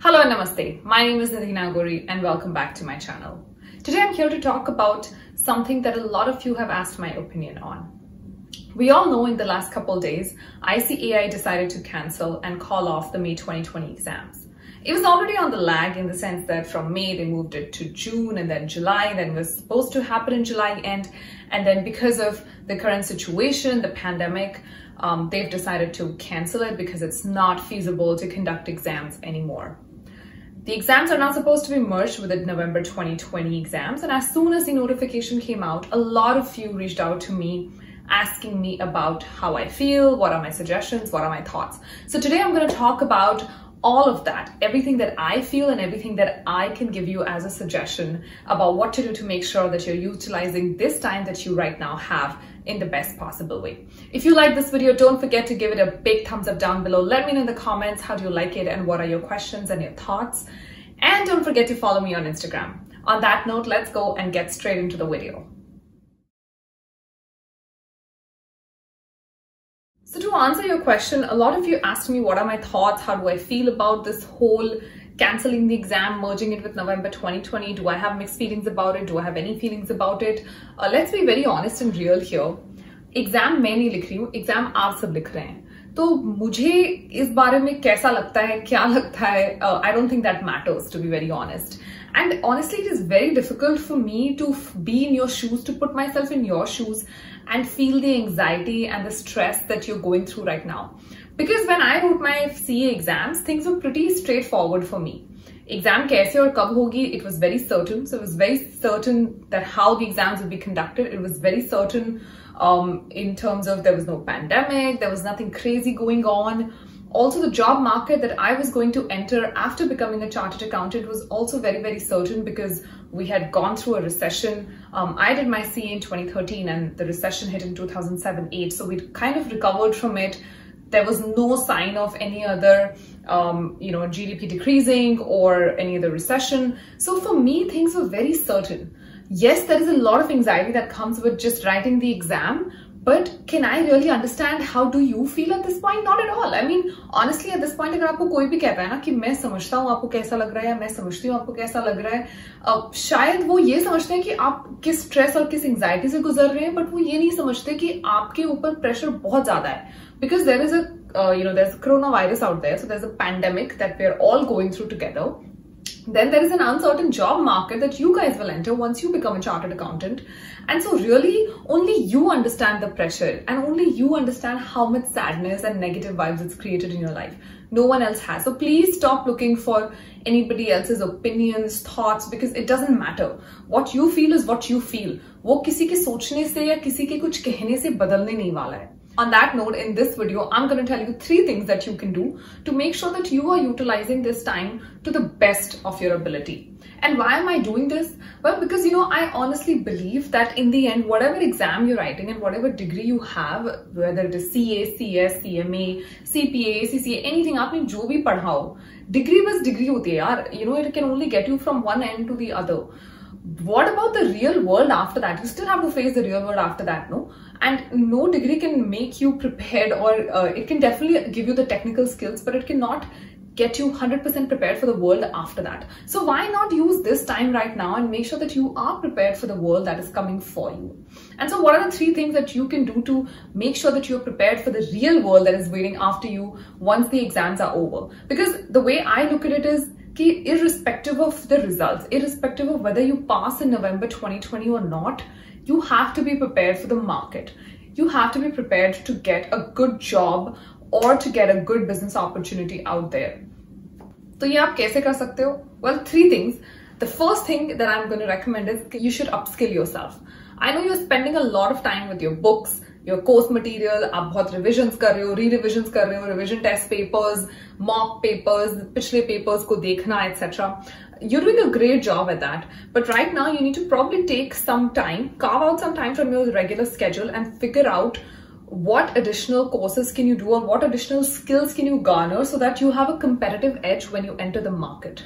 Hello and namaste. My name is Nidhi Nagori and welcome back to my channel. Today I'm here to talk about something that a lot of you have asked my opinion on. We all know in the last couple days, ICAI decided to cancel and call off the May 2020 exams. It was already on the lag in the sense that from May they moved it to June and then July, then it was supposed to happen in July end. And then because of the current situation, the pandemic, um, they've decided to cancel it because it's not feasible to conduct exams anymore. The exams are now supposed to be merged with the November 2020 exams. And as soon as the notification came out, a lot of you reached out to me asking me about how I feel, what are my suggestions, what are my thoughts. So today I'm going to talk about all of that, everything that I feel and everything that I can give you as a suggestion about what to do to make sure that you're utilizing this time that you right now have in the best possible way. If you like this video, don't forget to give it a big thumbs up down below. Let me know in the comments how do you like it and what are your questions and your thoughts. And don't forget to follow me on Instagram. On that note, let's go and get straight into the video. So to answer your question, a lot of you asked me what are my thoughts, how do I feel about this whole canceling the exam, merging it with November 2020. Do I have mixed feelings about it? Do I have any feelings about it? Uh, let's be very honest and real here. Exam मैं नहीं लिख रही हूँ exam आप सब लिख रहे हैं तो मुझे इस बारे में कैसा लगता है क्या लगता है I don't think that matters to be very honest And honestly, it is very difficult for me to be in your shoes, to put myself in your shoes and feel the anxiety and the stress that you're going through right now. because when I wrote my CA exams, things were pretty straightforward for me. Exam kaise or kab hogi, it was very certain. So it was very certain that how the exams would be conducted. It was very certain um, in terms of there was no pandemic, there was nothing crazy going on. Also, the job market that I was going to enter after becoming a chartered accountant was also very, very certain because we had gone through a recession. Um, I did my CA in 2013 and the recession hit in 2007-8. So we kind of recovered from it. There was no sign of any other, um, you know, GDP decreasing or any other recession. So for me, things were very certain. Yes, there is a lot of anxiety that comes with just writing the exam, but can I really understand how do you feel at this point not at all I mean honestly, at this point, अगर आपको कोई भी कहता है ना कि मैं समझता हूँ आपको कैसा लग रहा है मैं समझती हूँ आपको कैसा लग रहा है uh, शायद वो ये समझते हैं कि आप किस स्ट्रेस और किस एंग्जाइटी से गुजर रहे हैं बट वो ये नहीं समझते कि आपके ऊपर प्रेशर बहुत ज़्यादा है। Because there is a you know there is corona virus out there so there is a pandemic that we are all going through together then there is an uncertain job market that you guys will enter once you become a chartered accountant. And so really only you understand the pressure and only you understand how much sadness and negative vibes it's created in your life. No one else has. So please stop looking for anybody else's opinions, thoughts, because it doesn't matter. What you feel is what you feel. वो किसी के सोचने से या किसी के कुछ कहने से बदलने नहीं वाला है. On that note, in this video, I'm going to tell you three things that you can do to make sure that you are utilizing this time to the best of your ability. And why am I doing this? Well, because, you know, I honestly believe that in the end, whatever exam you're writing and whatever degree you have, whether it is CA, CS, CMA, CPA, CCA, anything, आपने जो भी पढ़ा degree बस degree होती है You know, it can only get you from one end to the other what about the real world after that? You still have to face the real world after that, no? And no degree can make you prepared or uh, it can definitely give you the technical skills, but it cannot get you 100% prepared for the world after that. So why not use this time right now and make sure that you are prepared for the world that is coming for you? And so what are the three things that you can do to make sure that you're prepared for the real world that is waiting after you once the exams are over? Because the way I look at it is irrespective of the results, irrespective of whether you pass in November 2020 or not, you have to be prepared for the market. You have to be prepared to get a good job or to get a good business opportunity out there. तो ये आप कैसे कर सकते हो? Well, three things. The first thing that I'm going to recommend is you should upskill yourself. I know you're spending a lot of time with your books, your course material आप बहुत revision कर रहे हो री revision कर रहे हो revision test papers mock papers पिछले पेपर्स को देखना etcetera you're doing a great job at that. But right now, you need to probably take some time, carve out some time from your regular schedule and figure out what additional courses can you do or what additional skills can you garner so that you have a competitive edge when you enter the market.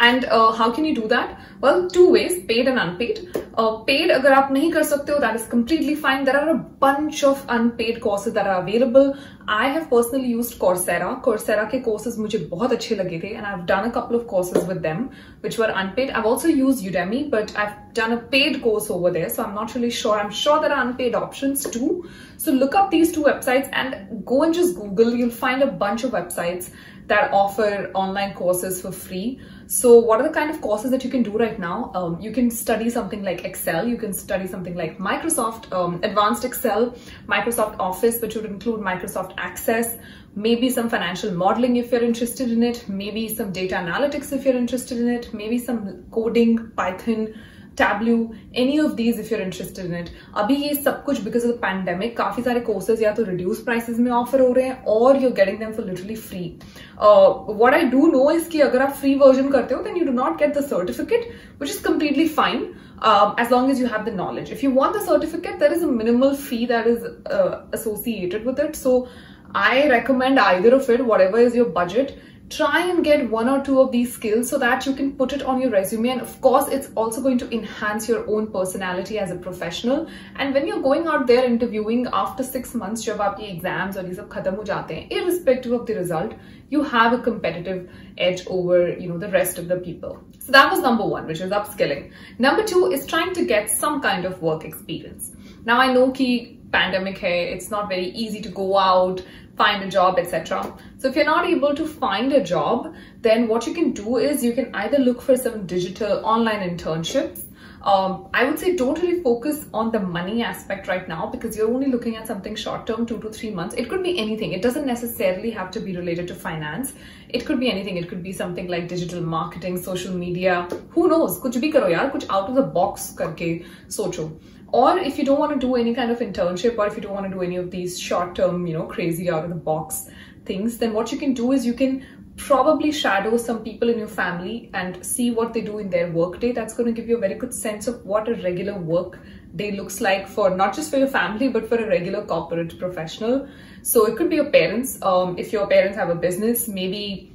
And uh, how can you do that? Well, two ways, paid and unpaid. Uh, paid, aap nahi kar sakte ho, that is completely fine. There are a bunch of unpaid courses that are available. I have personally used Coursera. Coursera ke courses achhe lage the and I've done a couple of courses with them which were unpaid. I've also used Udemy but I've done a paid course over there so I'm not really sure. I'm sure there are unpaid options too. So look up these two websites and go and just Google. You'll find a bunch of websites that offer online courses for free. So what are the kind of courses that you can do right now? Um, you can study something like Excel, you can study something like Microsoft um, Advanced Excel, Microsoft Office, which would include Microsoft Access, maybe some financial modeling if you're interested in it, maybe some data analytics if you're interested in it, maybe some coding, Python, Tableau any of these if you're interested in it अभी ये सब कुछ because of the pandemic काफ़ी सारे courses या तो reduce prices में offer हो रहे हैं और you're getting them for literally free what I do know is कि अगर आप फ्री वर्जन करते हो then you do not get the certificate which is completely fine as long as you have the knowledge if you want the certificate there is a minimal fee that is associated with it so I recommend either of it, whatever is your budget. Try and get one or two of these skills so that you can put it on your resume. And of course it's also going to enhance your own personality as a professional. And when you're going out there interviewing after six months jab aapki exams or ye sab khatam ho jate hain irrespective of the result you have a competitive edge over you know the rest of the people. So that was number one which is upskilling. Number two is trying to get some kind of work experience. Now i know ki pandemic hai it's not very easy to go out find a job, etc. So if you're not able to find a job, then what you can do is you can either look for some digital online internships. Um, I would say don't really focus on the money aspect right now because you're only looking at something short term, two to three months. It could be anything. It doesn't necessarily have to be related to finance. It could be anything. It could be something like digital marketing, social media. Who knows? Kuch bhi karo yaar. Kuch out of the box karke socho or if you don't want to do any kind of internship or if you don't want to do any of these short term you know crazy out of the box things then what you can do is you can probably shadow some people in your family and see what they do in their work day. That's going to give you a very good sense of what a regular work day looks like for not just for your family but for a regular corporate professional. So it could be your parents. Um, if your parents have a business maybe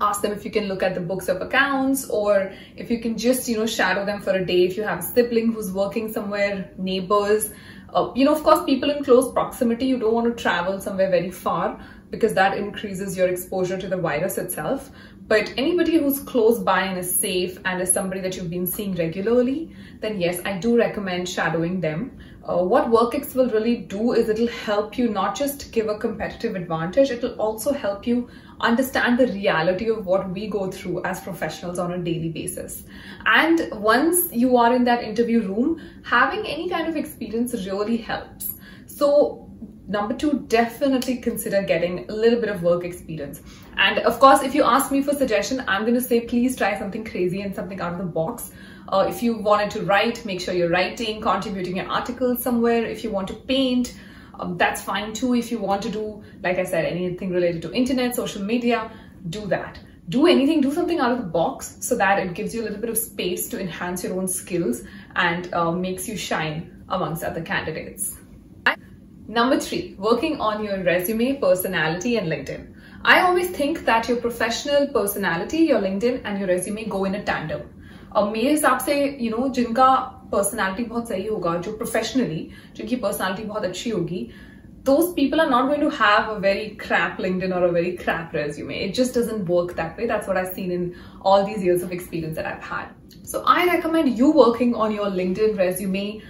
ask them if you can look at the books of accounts or if you can just you know shadow them for a day. If you have a sibling who's working somewhere neighbors uh, you know of course people in close proximity you don't want to travel somewhere very far because that increases your exposure to the virus itself but anybody who's close by and is safe and is somebody that you've been seeing regularly then yes i do recommend shadowing them uh, what WorkX will really do is it'll help you not just give a competitive advantage, it'll also help you understand the reality of what we go through as professionals on a daily basis. And once you are in that interview room, having any kind of experience really helps. So number two, definitely consider getting a little bit of work experience. And of course, if you ask me for suggestion, I'm going to say, please try something crazy and something out of the box. Uh, if you wanted to write, make sure you're writing, contributing an article somewhere. If you want to paint, um, that's fine too. If you want to do, like I said, anything related to internet, social media, do that. Do anything, do something out of the box so that it gives you a little bit of space to enhance your own skills and uh, makes you shine amongst other candidates. Number three, working on your resume, personality, and LinkedIn. I always think that your professional personality, your LinkedIn, and your resume go in a tandem. अब मेरे हिसाब से you know जिनका personality बहुत सही होगा जो professionally जिनकी पर्सनालिटी बहुत अच्छी होगी those people are not going to have a very crap LinkedIn or a very crap resume. It just doesn't work that way. That's what I've seen in all these years of experience that I've had. So I recommend you working on your LinkedIn resume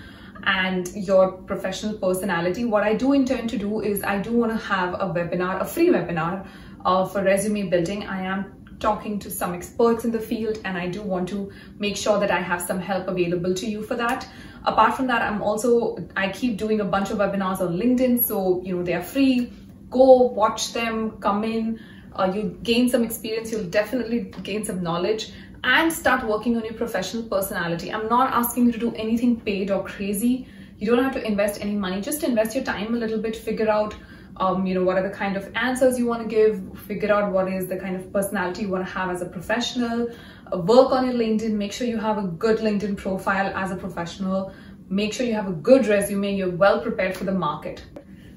and your professional personality. What I do intend to do is I do want to have a webinar, a free webinar uh, for resume building. I am talking to some experts in the field and I do want to make sure that I have some help available to you for that. Apart from that, I'm also, I keep doing a bunch of webinars on LinkedIn. So, you know, they are free. Go watch them, come in, uh, you gain some experience, you'll definitely gain some knowledge and start working on your professional personality. I'm not asking you to do anything paid or crazy. You don't have to invest any money, just invest your time a little bit, figure out um, you know, what are the kind of answers you want to give, figure out what is the kind of personality you want to have as a professional, uh, work on your LinkedIn, make sure you have a good LinkedIn profile as a professional, make sure you have a good resume, you're well prepared for the market.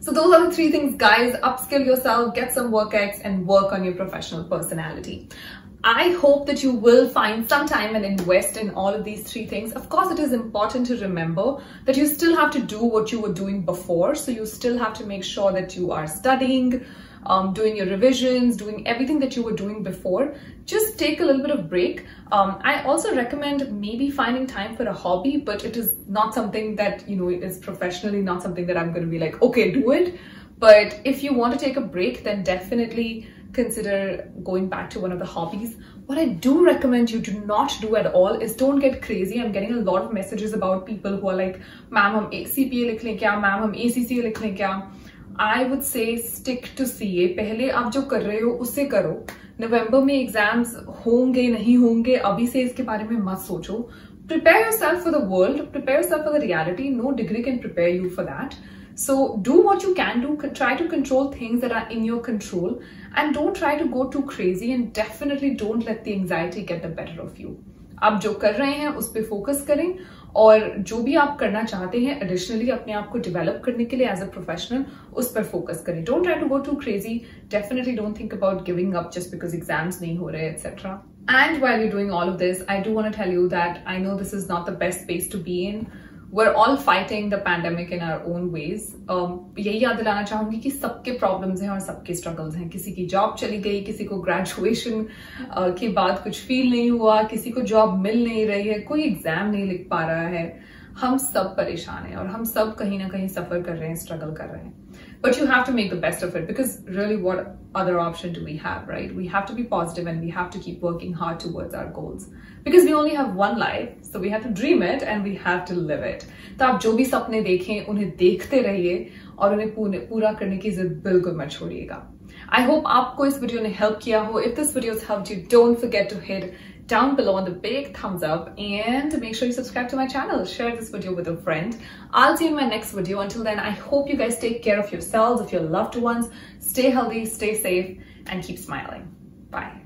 So those are the three things, guys. Upskill yourself, get some work X, and work on your professional personality. I hope that you will find some time and invest in all of these three things. Of course, it is important to remember that you still have to do what you were doing before. So you still have to make sure that you are studying, um, doing your revisions, doing everything that you were doing before. Just take a little bit of break. Um, I also recommend maybe finding time for a hobby, but it is not something that, you know, is professionally not something that I'm going to be like, okay, do it. But if you want to take a break, then definitely consider going back to one of the hobbies. What I do recommend you do not do at all is don't get crazy. I'm getting a lot of messages about people who are like, ma'am, hum CPA likh le kya? Ma'am, hum ACCA likh le? I would say stick to CA. पहले आप जो कर रहे हो उसे करो नवंबर में exams होंगे नहीं होंगे अभी से इसके बारे में मत सोचो prepare yourself for the world prepare yourself for the reality no degree can prepare you for that so do what you can do, try to control things that are in your control and don't try to go too crazy and definitely don't let the anxiety get the better of you. आप जो कर रहे हैं उस पर focus करें और जो भी आप करना चाहते हैं एडिशनली अपने आप को डेवलप करने के लिए एज अ प्रोफेशनल उस पर फोकस करें। Don't try to go too crazy definitely don't think about giving up just because exams नहीं हो रहे etcetera And while you doing all of this I do want to you that I know this is not the best place to be in. We're are all fighting the pandemic in our own ways यही याद दिलाना चाहूँगी कि सबके problems हैं और सबके struggles हैं। किसी की जॉब चली गई किसी को ग्रेजुएशन uh, के बाद कुछ फील नहीं हुआ किसी को जॉब मिल नहीं रही है कोई एग्ज़ाम नहीं लिख पा रहा है। हम सब परेशान हैं और हम सब कहीं ना कहीं सफ़र कर रहे हैं स्ट्रगल कर रहे हैं। but you have to make the best of it because really what other option do we have right we have to be positive and we have to keep working hard towards our goals because we only have one life so we have to dream it and we have to live it तो आप जो भी सपने देखें उन्हें देखते रहिए और उन्हें पूरा करने की जिद बिल्कुल मत छोड़िएगा I hope आपको इस वीडियो ने हेल्प किया हो if this video has helped you don't forget to hit down below on the big thumbs up and make sure you subscribe to my channel. Share this video with a friend. I'll see you in my next video. Until then i hope you guys take care of yourselves of your loved ones. Stay healthy stay safe and keep smiling. Bye